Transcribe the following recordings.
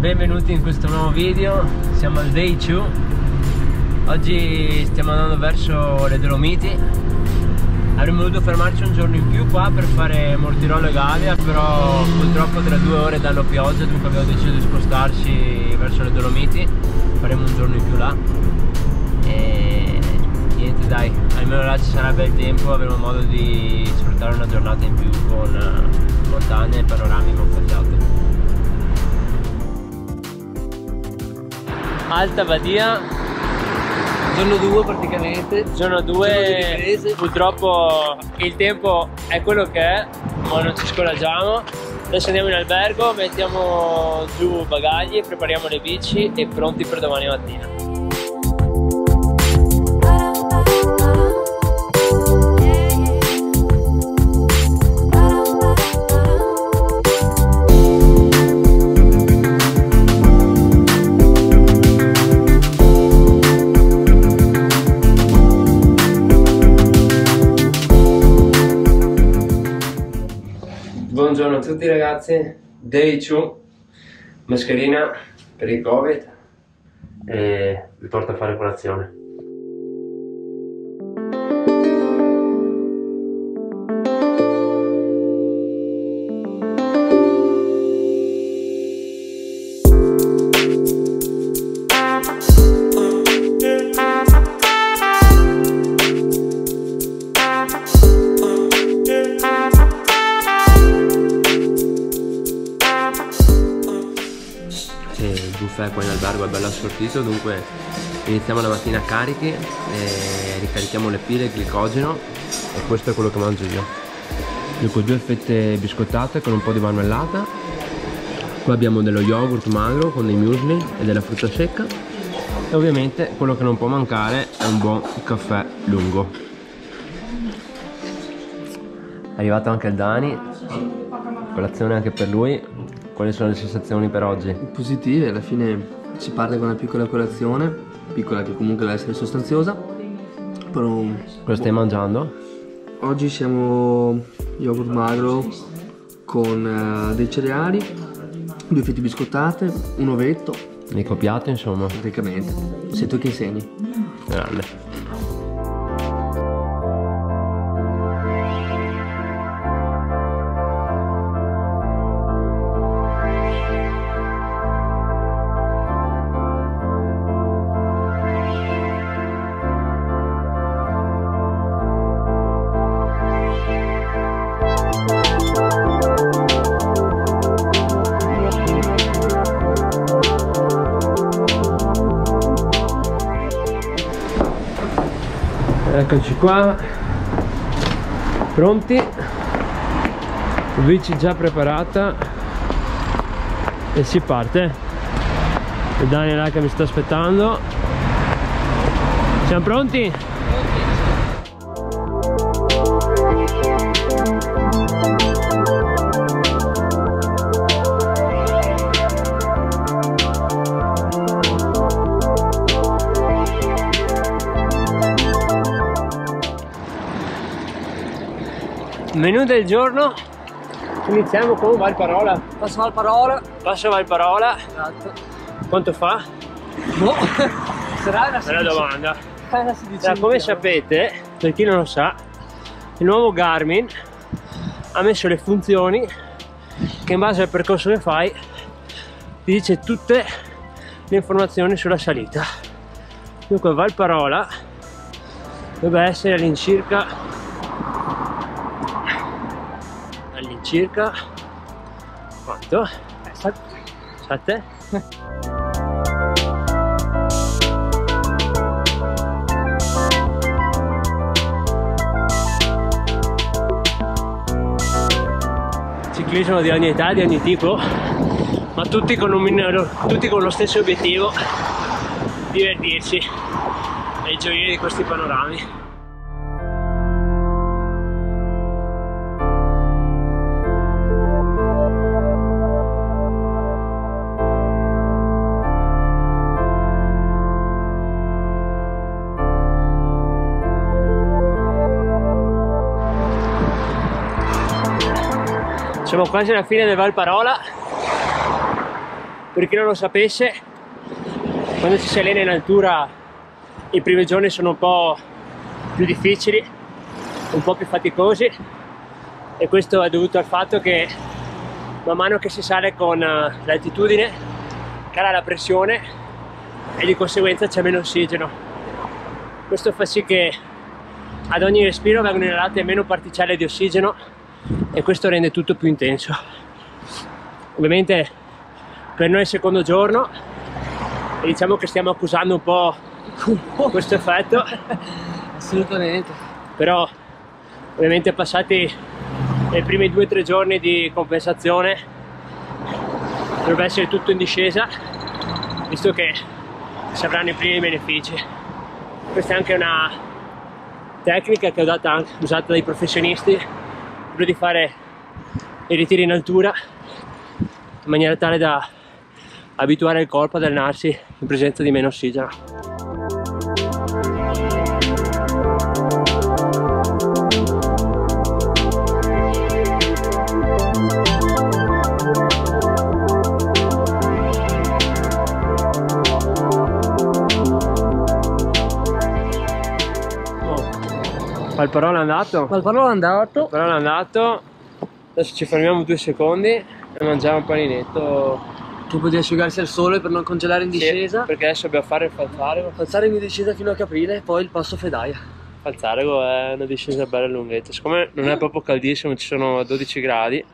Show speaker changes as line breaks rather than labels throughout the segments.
benvenuti in questo nuovo video Siamo al day 2 Oggi stiamo andando verso le Dolomiti. Avremmo dovuto fermarci un giorno in più qua per fare Mortirolo e Gavia Però purtroppo tra due ore danno pioggia Dunque abbiamo deciso di spostarci verso le Dolomiti. Faremo un giorno in più là. E niente dai, almeno là ci sarà bel tempo Avremo modo di sfruttare una giornata in più con eh, montagne e panorami confortati Alta Badia
Giorno 2 praticamente.
Giorno 2 purtroppo il tempo è quello che è, ma non ci scoraggiamo. Adesso andiamo in albergo, mettiamo giù bagagli, prepariamo le bici e pronti per domani mattina. Buongiorno a tutti ragazzi, day 2, mascherina per il covid. E vi porto a fare colazione. Buffet qua in albergo è bello assortito, dunque iniziamo la mattina carichi, ricarichiamo le pile, il glicogeno e questo è quello che mangio io. Dopo due fette biscottate con un po' di marmellata, qua abbiamo dello yogurt magro con dei muesli e della frutta secca e ovviamente quello che non può mancare è un buon caffè lungo. È arrivato anche il Dani, colazione anche per lui. Quali sono le sensazioni per oggi?
Positive, alla fine si parte con una piccola colazione, piccola che comunque deve essere sostanziosa. Però
Cosa stai mangiando?
oggi siamo yogurt magro con eh, dei cereali, due fette biscottate, un ovetto,
Mi hai copiato insomma?
praticamente. Sei tu che insegni.
Grande. Eccoci qua, pronti, bici già preparata e si parte. E Daniel che mi sta aspettando. Siamo pronti? Menù del giorno. Iniziamo con Valparola.
Passo al parola.
Passo Valparola.
Esatto.
Quanto fa?
No. Sarà una
Bella domanda. Allora, come sapete, per chi non lo sa, il nuovo Garmin ha messo le funzioni che in base al percorso che fai ti dice tutte le informazioni sulla salita. Dunque Valparola dovrebbe essere all'incirca all'incirca quanto?
Eh,
7? Ciclismo di ogni età, di ogni tipo, ma tutti con, un tutti con lo stesso obiettivo, divertirsi e gioire di questi panorami. Siamo quasi alla fine del Valparola. per chi non lo sapesse, quando ci si allena in altura i primi giorni sono un po' più difficili, un po' più faticosi e questo è dovuto al fatto che man mano che si sale con eh, l'altitudine cala la pressione e di conseguenza c'è meno ossigeno. Questo fa sì che ad ogni respiro vengono inalate meno particelle di ossigeno e questo rende tutto più intenso. Ovviamente per noi è il secondo giorno e diciamo che stiamo accusando un po' questo effetto.
Assolutamente.
Però ovviamente passati i primi due o tre giorni di compensazione dovrebbe essere tutto in discesa visto che si avranno i primi benefici. Questa è anche una tecnica che ho data, usata dai professionisti, quello di fare i ritiri in altura in maniera tale da abituare il corpo ad allenarsi in presenza di meno ossigeno. Valparola è andato?
Valparola è andato.
Valparola è andato. Adesso ci fermiamo due secondi e mangiamo un paninetto.
Che può asciugarsi al sole per non congelare in discesa.
Sì, perché adesso dobbiamo fare il falzarego.
Falzarego in discesa fino a Caprile e poi il passo Fedaia.
Falzarego è una discesa bella lunghetta. Siccome non è proprio caldissimo, ci sono 12 gradi,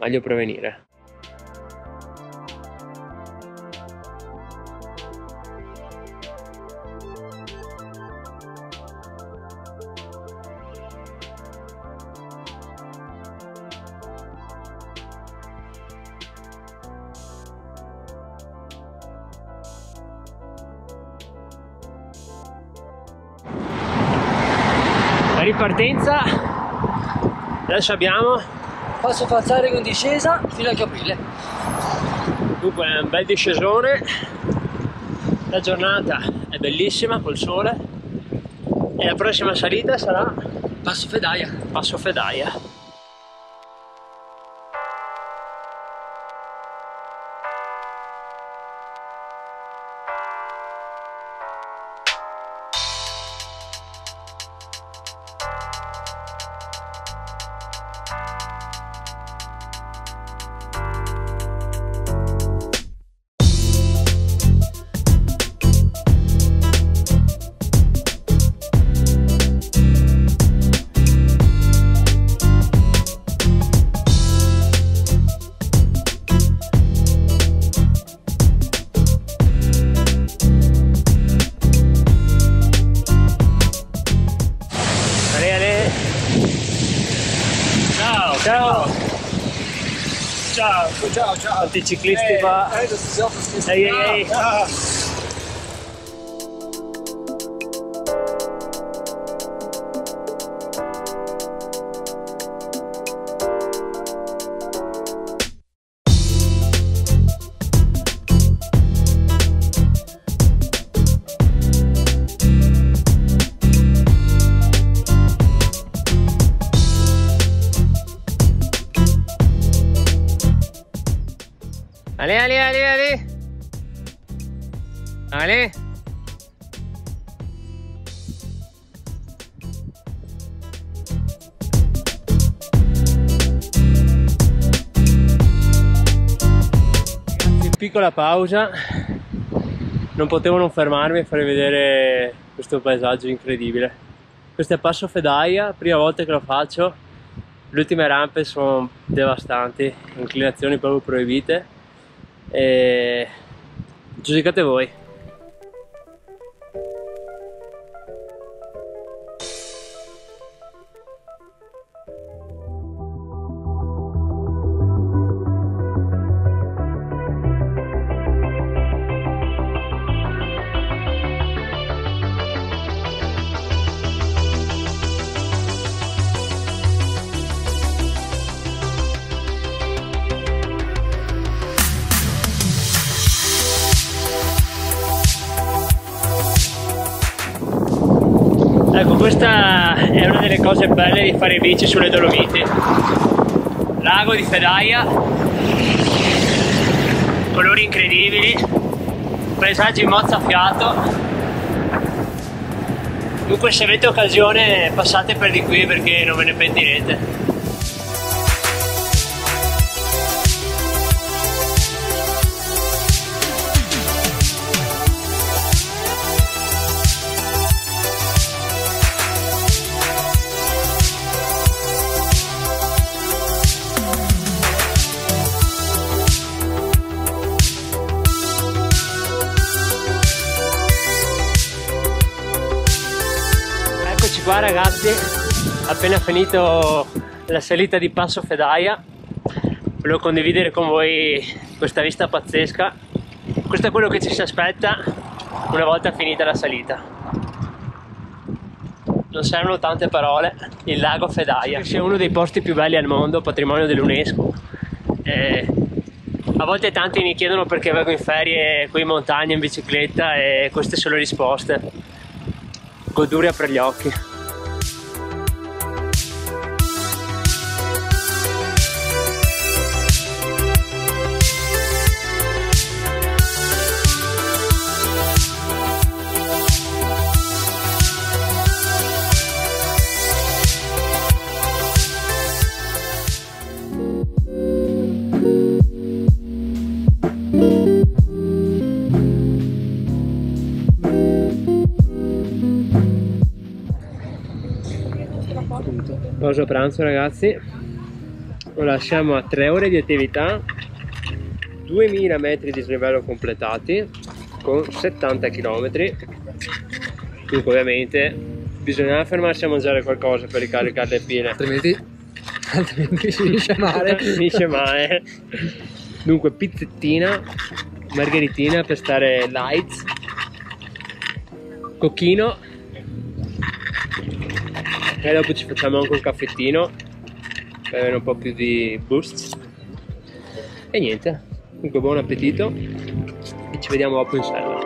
meglio prevenire. Ripartenza. Adesso abbiamo
passo falzare in discesa fino a Caprile
dunque è un bel discesone. La giornata è bellissima col sole. E la prossima salita sarà
passo Fedaia.
Passo Fedaia Ciao,
ciao, ciao.
Tutti i ciclisti qua.
Eh, das ist ja
Allez, allez, allez, allez. Allez. Piccola pausa. Non potevo non fermarmi e farvi vedere questo paesaggio incredibile. Questo è Passo Fedaia, prima volta che lo faccio. Le ultime rampe sono devastanti, inclinazioni proprio proibite e giudicate voi delle cose belle di fare bici sulle Dolomiti. Lago di Fedaia. colori incredibili paesaggi mozzafiato comunque se avete occasione passate per di qui perché non ve ne pentirete qua ragazzi. Appena finito la salita di Passo Fedaia volevo condividere con voi questa vista pazzesca. Questo è quello che ci si aspetta una volta finita la salita. Non servono tante parole. Il lago Fedaia. È uno dei posti più belli al mondo patrimonio dell'UNESCO. Eh, a volte tanti mi chiedono perché vengo in ferie qui in montagna in bicicletta e queste sono le risposte. Goduria per gli occhi pausa pranzo ragazzi. Ora siamo a 3 ore di attività. 2000 metri di slivello completati con 70 km dunque ovviamente bisognerà fermarsi a mangiare qualcosa per ricaricare le pile.
Altrimenti altrimenti finisce male.
Finisce male. Dunque pizzettina margheritina per stare light. Cocchino e dopo ci facciamo anche un caffettino per avere un po' più di boost e niente comunque buon appetito e ci vediamo dopo in sella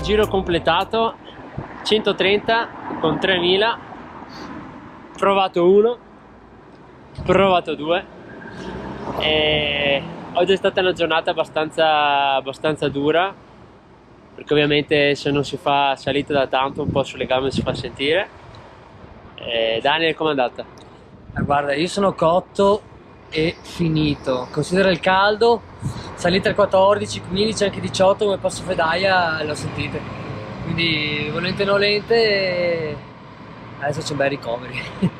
giro completato 130 con 3000 provato 1 provato 2 e oggi è stata una giornata abbastanza, abbastanza dura perché ovviamente se non si fa salita da tanto un po' sulle gambe si fa sentire e Daniel com'è andata?
guarda io sono cotto e finito considera il caldo salite al 14, 15, anche 18 come passo fedaia lo sentite. Quindi volente o nolente adesso c'è un bel recovery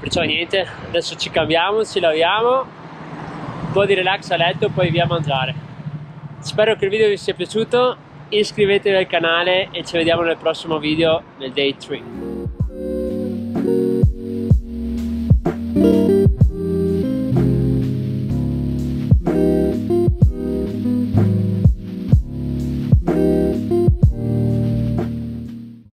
perciò niente adesso ci cambiamo, ci laviamo un po' di relax a letto poi via a mangiare. Spero che il video vi sia piaciuto iscrivetevi al canale e ci vediamo nel prossimo video nel day 3